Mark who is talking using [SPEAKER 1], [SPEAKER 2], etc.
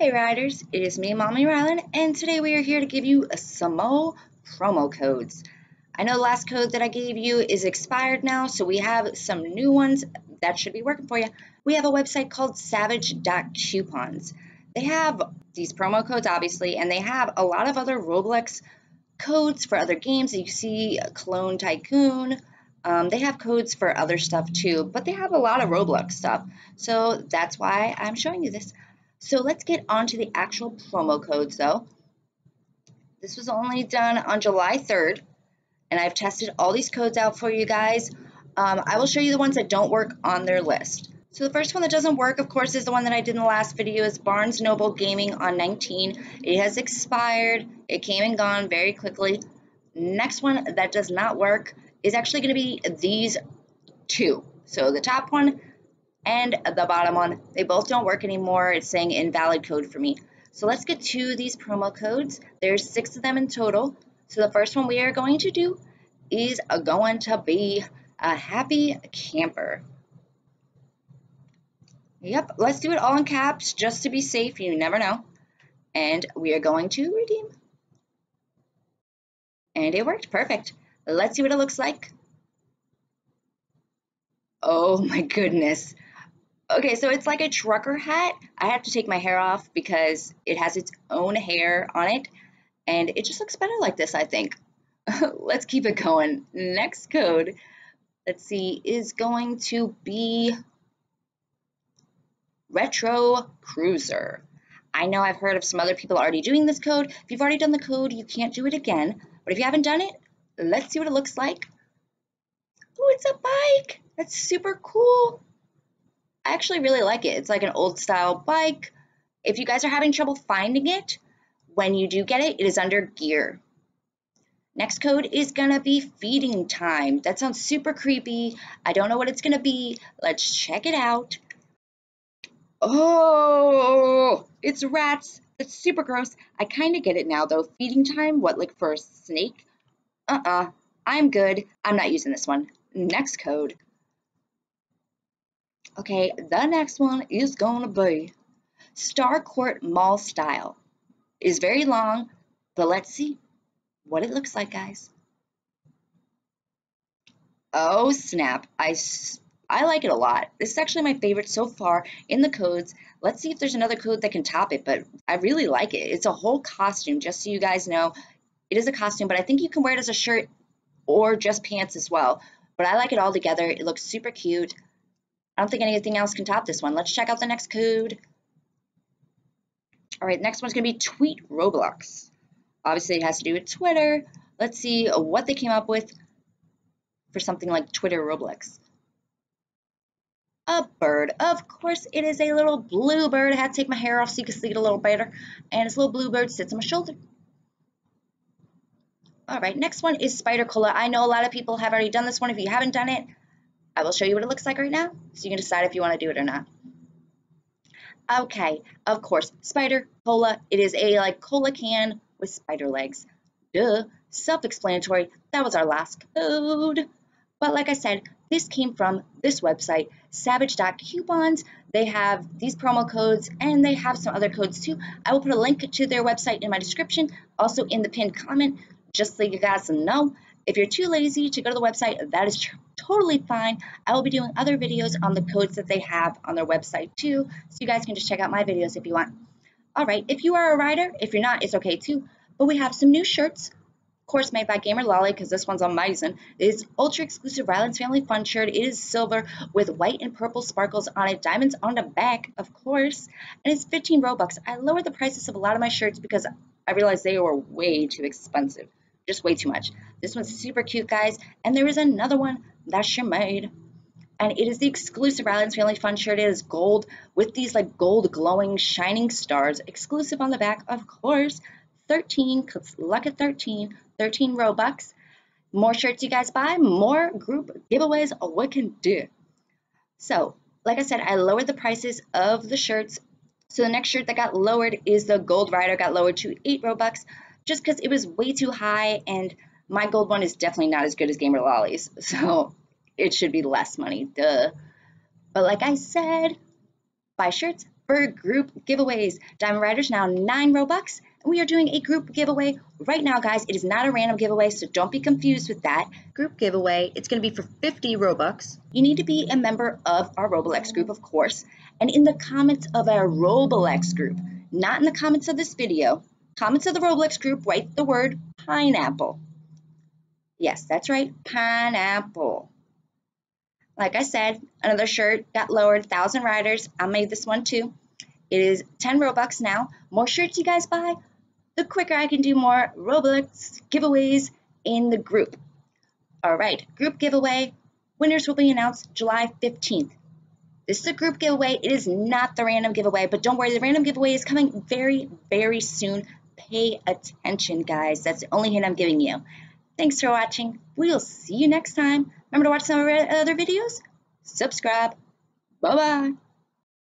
[SPEAKER 1] Hey riders, it is me, Mommy Rylan, and today we are here to give you some more promo codes. I know the last code that I gave you is expired now, so we have some new ones that should be working for you. We have a website called savage.coupons. They have these promo codes, obviously, and they have a lot of other Roblox codes for other games. You see Clone Tycoon. Um, they have codes for other stuff too, but they have a lot of Roblox stuff. So that's why I'm showing you this. So let's get on to the actual promo codes though. This was only done on July 3rd, and I've tested all these codes out for you guys. Um, I will show you the ones that don't work on their list. So the first one that doesn't work, of course, is the one that I did in the last video, is Barnes Noble Gaming on 19. It has expired. It came and gone very quickly. Next one that does not work is actually going to be these two. So the top one and the bottom one, they both don't work anymore. It's saying invalid code for me. So let's get to these promo codes. There's six of them in total. So the first one we are going to do is going to be a happy camper. Yep, let's do it all in caps just to be safe. You never know. And we are going to redeem. And it worked. Perfect. Let's see what it looks like. Oh my goodness. Okay, so it's like a trucker hat. I have to take my hair off because it has its own hair on it. And it just looks better like this, I think. Let's keep it going. Next code, let's see, is going to be Retro Cruiser. I know I've heard of some other people already doing this code. If you've already done the code, you can't do it again. But if you haven't done it, let's see what it looks like. Oh, it's a bike. That's super cool. I actually really like it. It's like an old style bike. If you guys are having trouble finding it, when you do get it, it is under gear. Next code is gonna be feeding time. That sounds super creepy. I don't know what it's gonna be. Let's check it out. Oh, it's rats. It's super gross. I kind of get it now though. Feeding time, what, like for a snake? Uh-uh, I'm good. I'm not using this one. Next code. Okay, the next one is gonna be Starcourt Mall Style. It is very long, but let's see what it looks like, guys. Oh, snap. I, I like it a lot. This is actually my favorite so far in the codes. Let's see if there's another code that can top it, but I really like it. It's a whole costume, just so you guys know. It is a costume, but I think you can wear it as a shirt or just pants as well. But I like it all together. It looks super cute. I don't think anything else can top this one. Let's check out the next code. All right, next one's going to be Tweet Roblox. Obviously, it has to do with Twitter. Let's see what they came up with for something like Twitter Roblox. A bird. Of course, it is a little blue bird. I had to take my hair off so you can see it a little better. And this little blue bird sits on my shoulder. All right, next one is Spider Cola. I know a lot of people have already done this one. If you haven't done it, I will show you what it looks like right now, so you can decide if you want to do it or not. Okay, of course, Spider Cola. It is a like cola can with spider legs. Duh, self-explanatory. That was our last code. But like I said, this came from this website, savage.coupons. They have these promo codes and they have some other codes too. I will put a link to their website in my description, also in the pinned comment just so you guys know. If you're too lazy to go to the website, that is totally fine. I will be doing other videos on the codes that they have on their website too, so you guys can just check out my videos if you want. All right, if you are a rider, if you're not, it's okay too. But we have some new shirts, of course made by Gamer Lolly, because this one's on amazing. It is ultra exclusive Rylan's Family Fun shirt. It is silver with white and purple sparkles on it, diamonds on the back, of course, and it's 15 Robux. I lowered the prices of a lot of my shirts because I realized they were way too expensive just way too much. This one's super cute, guys. And there is another one that she made. And it is the exclusive Rylan's Family Fun shirt. It is gold with these like gold glowing shining stars. Exclusive on the back, of course. 13, because luck at 13. 13 Robux. More shirts you guys buy, more group giveaways we can do. So, like I said, I lowered the prices of the shirts. So the next shirt that got lowered is the Gold Rider, got lowered to 8 Robux just because it was way too high and my gold one is definitely not as good as Gamer Lolly's, so it should be less money, duh. But like I said, buy shirts for group giveaways. Diamond Riders now 9 Robux. We are doing a group giveaway right now, guys. It is not a random giveaway, so don't be confused with that. Group giveaway, it's going to be for 50 Robux. You need to be a member of our Roblox group, of course. And in the comments of our Roblox group, not in the comments of this video, comments of the Roblox group, write the word pineapple. Yes, that's right, pineapple. Like I said, another shirt got lowered, 1,000 riders. I made this one too. It is 10 Robux now. More shirts you guys buy, the quicker I can do more Roblox giveaways in the group. All right, group giveaway. Winners will be announced July 15th. This is a group giveaway. It is not the random giveaway, but don't worry, the random giveaway is coming very, very soon. Pay attention, guys. That's the only hint I'm giving you. Thanks for watching. We'll see you next time. Remember to watch some of our other videos? Subscribe. Bye-bye.